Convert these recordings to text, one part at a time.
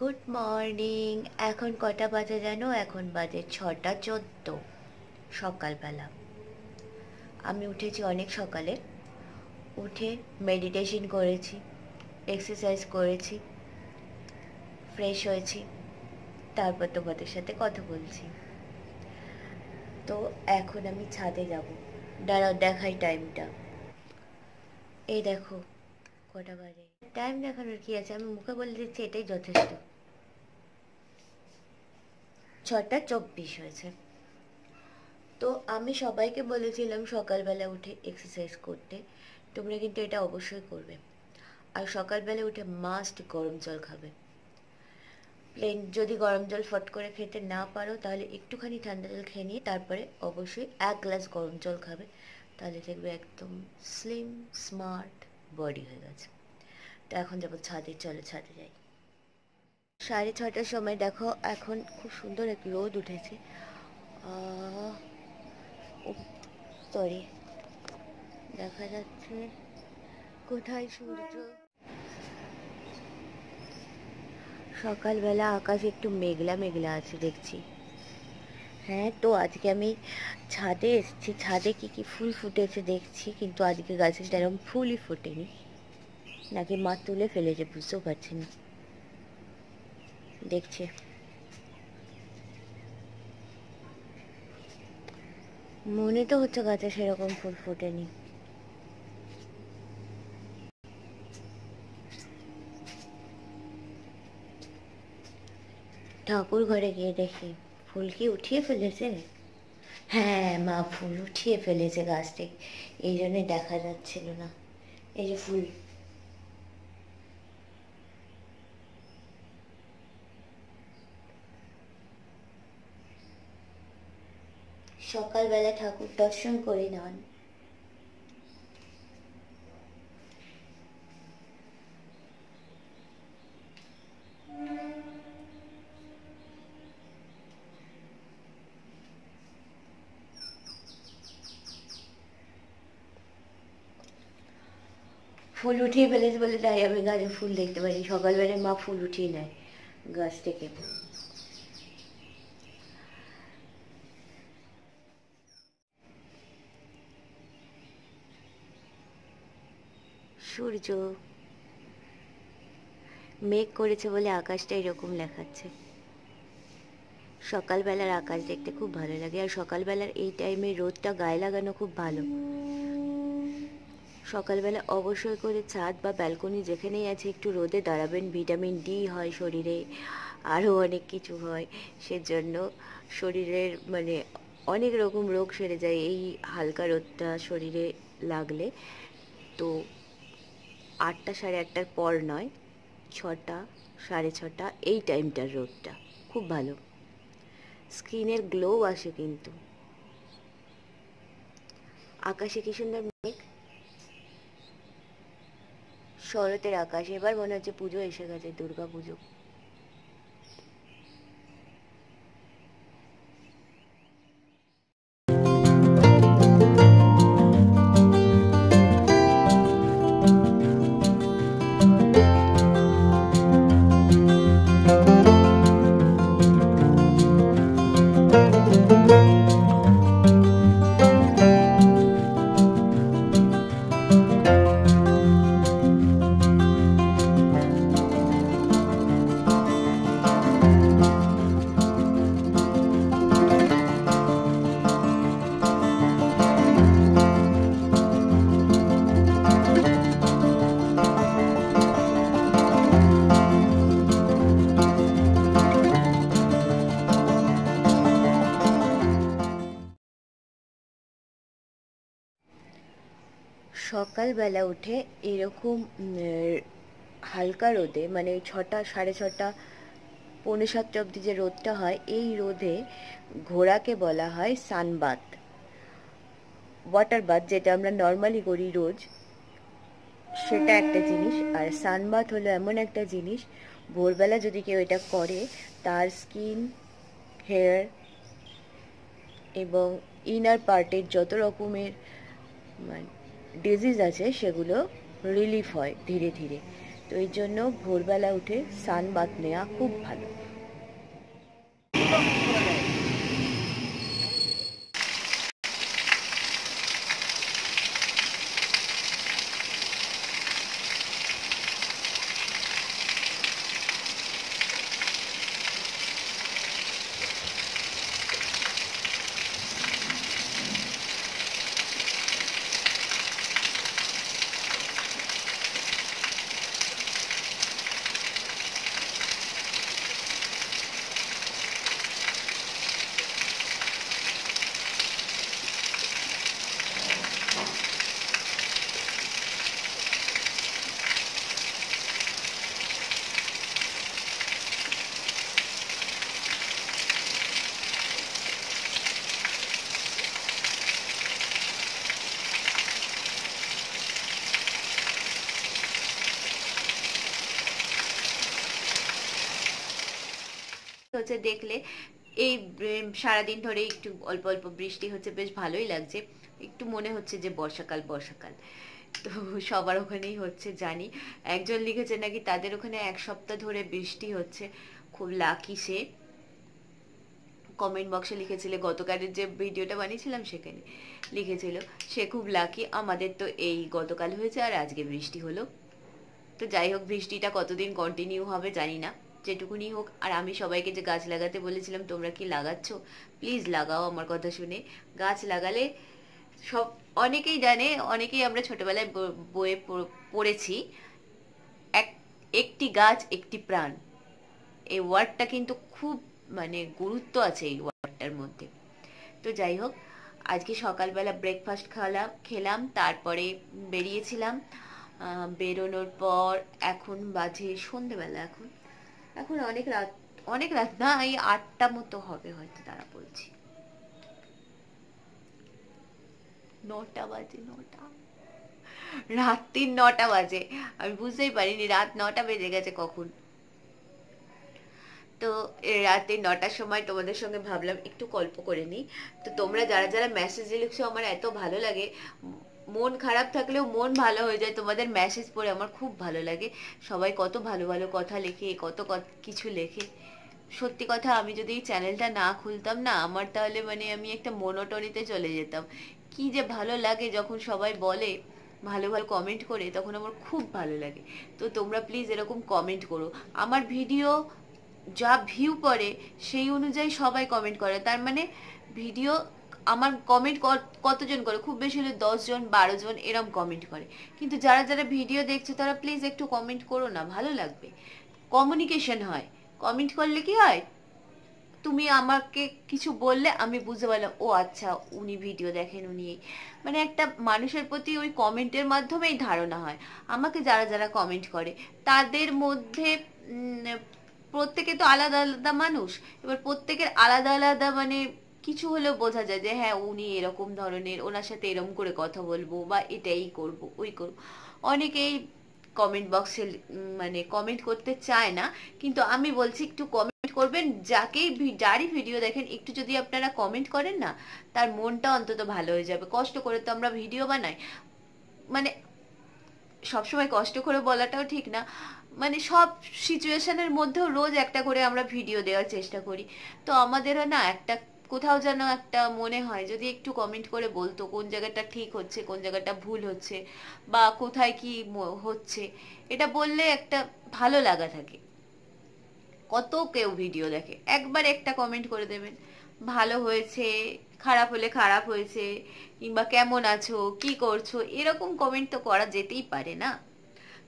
Good morning এখন কটা বাজে জানো? এখন বাজে ছটা চোদ্দ। সকালবেলা। আমি উঠেছি অনেক সকালে। উঠে মেডিটেশন করেছি এক্সারসাইজ করেছি ফ্রেশ হয়েছি। তারপর তোমাদের সাথে কথা বলছি। তো এখন আমি ছাদে যাব। দাঁড়াও, দেখাই টাইমটা এই দেখো, কটা বাজে। টাইম দেখানোর কি আছে? আমি মুখে বলে দিচ্ছি, এটাই যথেষ্ট। ছটা চব্বিশ হয়েছে। তো আমি সবাইকে বলেছিলাম সকালবেলা উঠে এক্সারসাইজ করতে, তোমরা কিন্তু এটা অবশ্যই করবে। আর সকালবেলা উঠে মাস্ট গরম জল খাবে। প্লেন যদি গরম জল ফট করে খেতে না পারো, তাহলে একটুখানি ঠান্ডা জল খেয়ে নিয়ে তারপরে অবশ্যই এক গ্লাস গরম জল খাবে। তাহলে দেখবে একদম স্লিম স্মার্ট বডি হয়ে গেছে। তো এখন যাব ছাদে, চলো ছাদে যাই। সাড়ে ছটার সময় দেখো, এখন খুব সুন্দর এক রোদ উঠেছে। সরি দেখা যাচ্ছে কোথায় সূর্য? সকালবেলা আকাশ একটু মেঘলা মেঘলা আছে, দেখছি। হ্যাঁ তো আজকে আমি ছাদে এসেছি। ছাদে কি কি ফুল ফুটেছে দেখছি, কিন্তু আজকে গাছে সেরকম ফুলই ফোটেনি। নাকি মা তুলে ফেলেছে, বুঝতেও পারছি না। দেখছে। মনে তো হচ্ছে গাছে সেরকম ফুল ফোটেনি। ঠাকুর ঘরে গিয়ে দেখি, ফুল কি উঠিয়ে ফেলেছে? হ্যাঁ মা, ফুল উঠিয়ে ফেলেছে গাছটি। এই জন্যে দেখা যাচ্ছিল না। এই যে ফুল সকালবেলা ঠাকুর দর্শন করে নেন। ফুল উঠিয়ে ফেলেছে বলে তাই আমি গাছে ফুল দেখতে পারি সকালবেলায় মা ফুল উঠিয়ে নেয় গাছ থেকে। সূর্য মেঘ করেছে বলে আকাশটা এরকম দেখাচ্ছে। সকালবেলার আকাশ দেখতে খুব ভালো লাগে আর সকালবেলার এই টাইমে রোদটা গায়ে লাগানো খুব ভালো। সকালবেলা অবশ্যই করে ছাদ বা ব্যালকনি যেখানেই আছে একটু রোদে দাঁড়াবেন। ভিটামিন ডি হয় শরীরে আরও অনেক কিছু হয়। সেজন্য শরীরের মানে অনেক রকম রোগ সেরে যায় এই হালকা রোদটা শরীরে লাগলে। তো আটটা সাড়ে আটটার পর নয়, ছটা সাড়ে ছটা, এই টাইমটার রোদটা খুব ভালো। স্ক্রিনের গ্লো আসে কিন্তু। আকাশে কি সুন্দর মেঘ? শরতের আকাশ। এবার মনে হচ্ছে পুজো এসে গেছে, দুর্গা পুজো। সকালবেলা উঠে এরকম হালকা রোদে মানে ছটা, সাড়ে ছটা, পৌনে সাতটা অবধি যে রোদটা হয়, এই রোদে ঘোড়াকে বলা হয় সানবাত। ওয়াটার বাথ যেটা আমরা নর্মালি করি রোজ, সেটা একটা জিনিস। আর সানবাথ হলো এমন একটা জিনিস, ভোরবেলা যদি কেউ এটা করে, তার স্কিন, হেয়ার এবং ইনার পার্টের যত রকমের মানে ডিজিজ আছে, সেগুলো রিলিফ হয় ধীরে ধীরে। তো এই জন্য ভোরবেলা উঠে সান বাত নেওয়া খুব ভালো। হচ্ছে দেখলে, এই সারাদিন ধরে একটু অল্প অল্প বৃষ্টি হচ্ছে, বেশ ভালোই লাগছে। একটু মনে হচ্ছে যে বর্ষাকাল বর্ষাকাল। তো সবার ওখানেই হচ্ছে, জানি। একজন লিখেছে নাকি তাদের ওখানে এক সপ্তাহ ধরে বৃষ্টি হচ্ছে। খুব লাকি সে। কমেন্ট বক্সে লিখেছিল, গতকালের যে ভিডিওটা বানিয়েছিলাম সেখানে লিখেছিল, সে খুব লাকি, আমাদের তো এই গতকাল হয়েছে আর আজকে বৃষ্টি হলো। তো যাই হোক, বৃষ্টিটা কতদিন কন্টিনিউ হবে জানি না। যেটুকুনি হোক, আর আমি সবাইকে যে গাছ লাগাতে বলেছিলাম, তোমরা কি লাগাচ্ছ? প্লিজ লাগাও আমার কথা শুনে। গাছ লাগালে সব, অনেকেই জানে, অনেকেই আমরা ছোটবেলায় বইয়ে পড়েছি, এক, একটি গাছ একটি প্রাণ। এই ওয়ার্ডটা কিন্তু খুব মানে গুরুত্ব আছে এই ওয়ার্ডটার মধ্যে। তো যাই হোক, আজকে সকালবেলা ব্রেকফাস্ট খাওয়ালাম খেলাম, তারপরে বেরিয়েছিলাম বেরোনোর পর এখন বাজে সন্ধেবেলা এখন। এখন অনেক রাত অনেক রাত না, এই আটটা মতো হবে হয়তো তারা বলছি। নটা বাজে, নটা। রাত্রির নটা বাজে। আমি বুঝতেই পারিনি, রাত নটা বেজে গেছে কখন। তো রাতে নটার সময় তোমাদের সঙ্গে ভাবলাম একটু গল্প করে নিই। তো তোমরা যারা যারা মেসেজ লিখছো, আমার এত ভালো লাগে। মন খারাপ থাকলেও মন ভালো হয়ে যায়। তোমাদের মেসেজ পড়ে আমার খুব ভালো লাগে। সবাই কত ভালো ভালো কথা লেখে, কত কিছু লেখে। সত্যি কথা, আমি যদি এই চ্যানেলটা না খুলতাম না, আমার তাহলে মানে আমি একটা মনোটনিতে চলে যেতাম। কি যে ভালো লাগে যখন সবাই বলে, ভালো ভালো কমেন্ট করে, তখন আমার খুব ভালো লাগে। তো তোমরা প্লিজ এরকম কমেন্ট করো। আমার ভিডিও যা ভিউ পড়ে, সেই অনুযায়ী সবাই কমেন্ট করে। তার মানে ভিডিও আমার কমেন্ট কতজন করে? খুব বেশি হলে জন বারো জন এরম কমেন্ট করে। কিন্তু যারা যারা ভিডিও দেখছে, তারা প্লিজ একটু কমেন্ট করো না, ভালো লাগবে। কমিউনিকেশন হয়। কমেন্ট করলে কি হয়? তুমি আমাকে কিছু বললে, আমি বুঝতে পারলাম, ও আচ্ছা উনি ভিডিও দেখেন, উনি মানে একটা মানুষের প্রতি ওই কমেন্টের মাধ্যমেই ধারণা হয়। আমাকে যারা যারা কমেন্ট করে, তাদের মধ্যে প্রত্যেকে তো আলাদা আলাদা মানুষ। এবার প্রত্যেকের আলাদা আলাদা মানে কিছু হলেও বোঝা যায় যে হ্যাঁ উনি এরকম ধরনের, ওনার সাথে এরকম করে কথা বলব বা এটাই করব, ওই করব। অনেকেই কমেন্ট বক্সে মানে কমেন্ট করতে চায় না, কিন্তু আমি বলছি একটু কমেন্ট করবেন, যাকেই যারই ভিডিও দেখেন, একটু যদি আপনারা কমেন্ট করেন না, তার মনটা অন্তত ভালো হয়ে যাবে। কষ্ট করে তো আমরা ভিডিও বানাই। মানে সবসময় কষ্ট করে বলাটাও ঠিক না। মানে সব সিচুয়েশনের মধ্যেও রোজ একটা করে আমরা ভিডিও দেওয়ার চেষ্টা করি। তো আমাদেরও না একটা কোথাও যেন একটা মনে হয়, যদি একটু কমেন্ট করে বলতো কোন জায়গাটা ঠিক হচ্ছে, কোন জায়গাটা ভুল হচ্ছে বা কোথায় কি হচ্ছে, এটা বললে একটা ভালো লাগা থাকে। কত কেউ ভিডিও দেখে, একবার একটা কমেন্ট করে দেবেন, ভালো হয়েছে, খারাপ হলে খারাপ হয়েছে, কিংবা কেমন আছো, কি করছ, এরকম কমেন্ট তো করা যেতেই পারে না।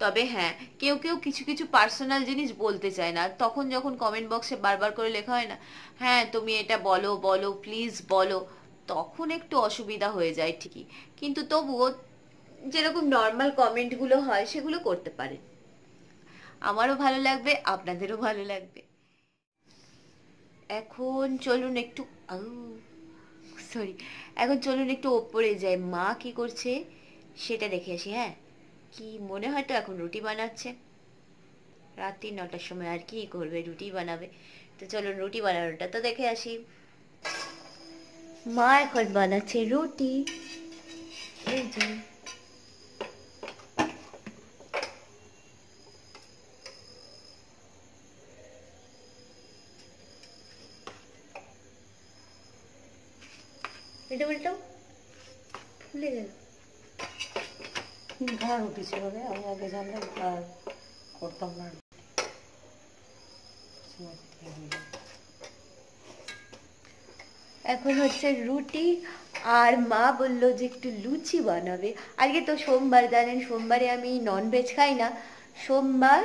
তবে হ্যাঁ কেউ কেউ কিছু কিছু পার্সোনাল জিনিস বলতে চায় না। তখন যখন কমেন্ট বক্সে বারবার করে লেখা হয় না হ্যাঁ তুমি এটা বলো বলো প্লিজ বলো, তখন একটু অসুবিধা হয়ে যায় ঠিকই। কিন্তু তবুও যেরকম নর্মাল কমেন্টগুলো হয়, সেগুলো করতে পারে। আমারও ভালো লাগবে, আপনাদেরও ভালো লাগবে। এখন চলুন একটু সরি এখন চলুন একটু ওপরে যাই। মা কি করছে, সেটা দেখে আসি হ্যাঁ? কি মনে হয় তো এখন রুটি বানাচ্ছে? রাত্রি নটার সময় আর কি করবে? রুটি বানাবে। তো চলো রুটি বানানোটা তো দেখে আসি। মা এখন বানাচ্ছে রুটি। এটা উল্টো? ফুলে গেল। ঘাড় উঠেছে বলে আমি আগে জানলে ঘাড় করতাম না এখন হচ্ছে রুটি, আর মা বলল যে একটু লুচি বানাবে। আজকে তো সোমবার, জানেন, সোমবারে আমি ননভেজ খাই না। সোমবার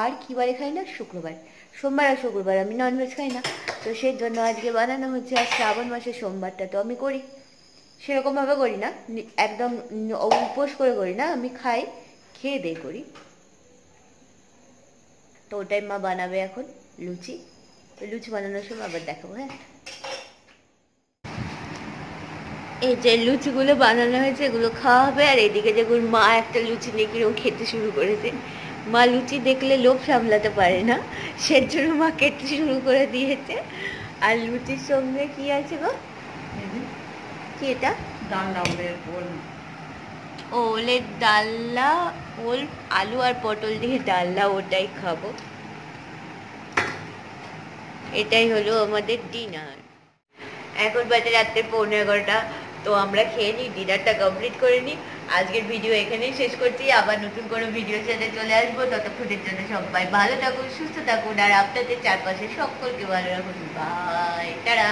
আর কি বারে খাই না? শুক্রবার। সোমবার আর শুক্রবার আমি ননভেজ খাই না। তো সেই জন্য আজকে বানানো হচ্ছে আর শ্রাবণ মাসের সোমবারটা তো আমি করি। সেরকমভাবে করি না। একদম উপোস করে করি না। আমি খাই, খেয়ে দিয়ে করি। তো ওটাই মা বানাবে এখন, লুচি। লুচি বানানোর সময় আবার দেখাবো হ্যাঁ। এই যে লুচিগুলো বানানো হয়েছে, এগুলো খাওয়া হবে। আর এদিকে দেখুন মা একটা লুচি নিয়ে কীরকম খেতে শুরু করেছে। মা লুচি দেখলে লোভ সামলাতে পারে না। সের জন্য মা খেতে শুরু করে দিয়েছে। আর লুচির সঙ্গে কি আছে গো? কি এটা? ওলের ডাল্লা ওল আলু আর পটল দিয়ে ডাল্লা ওটাই খাব। এটাই হলো আমাদের ডিনার। এখন বাজে রাত্রে পৌনে এগারোটা তো আমরা খেয়ে নিই ডিনারটা কমপ্লিট করে নিই। আজকের ভিডিও এখানেই শেষ করছি। আবার নতুন কোনো ভিডিওর সাথে চলে আসব। ততক্ষণের জন্য সবাই ভালো থাকুন সুস্থ থাকুন আর আপনাদের চারপাশে সকলকে ভালো রাখুন। বাই তারা